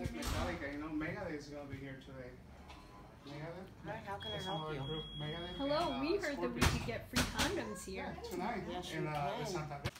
like Metallica, you know, Megadeth is gonna be here today. Megadeth? Hi, how can I help you? group, Megadeth Hello, and, uh, we heard heard that we could get free condoms here. Yeah, tonight Yes, in you uh, can. Santa Fe.